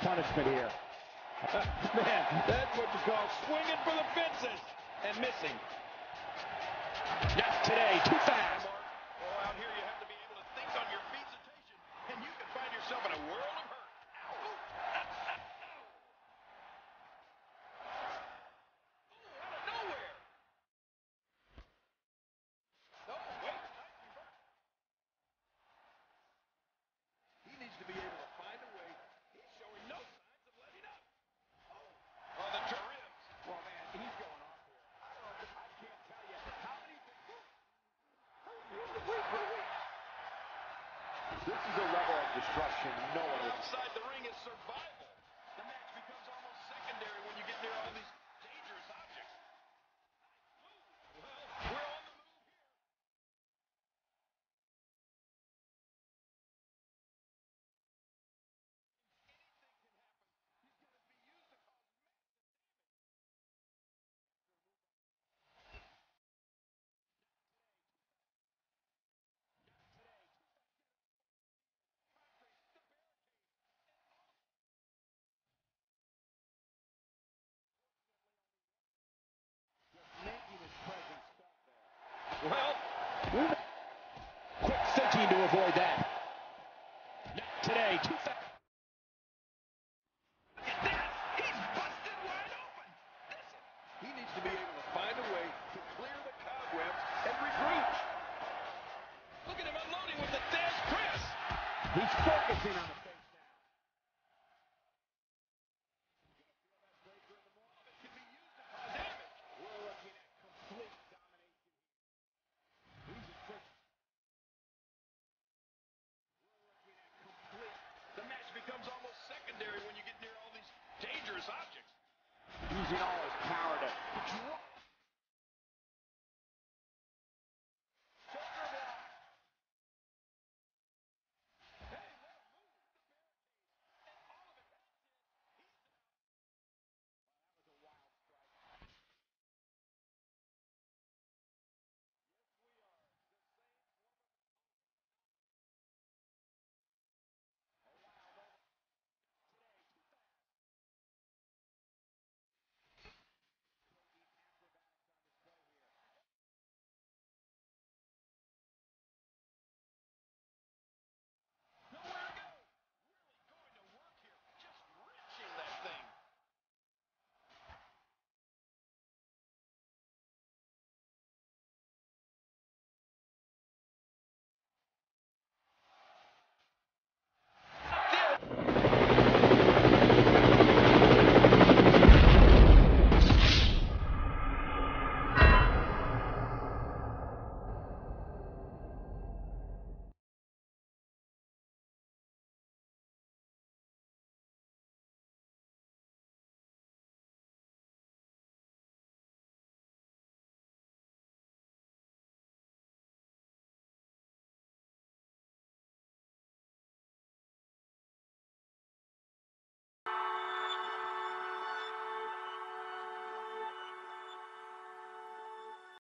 punishment here. Man, that's what you call swinging for the fences and missing. Not today, too fast. Oh, out here you have to be able to think on your feet, and you can find yourself in a world of hurt. to be able to find a way. He's showing no signs of letting up. Oh, oh the ribs. Well, man, he's going off here. I don't know. I can't tell you how many. Wait, wait, wait. Is a level of destruction no one. Outside the ring is survival. The match becomes almost secondary when you get quick thinking to avoid that. Not today, too fast. He needs to be able to find a way to clear the cobwebs and regroup. Look at him unloading with the Thesz press. He's focusing on the dangerous object. Using all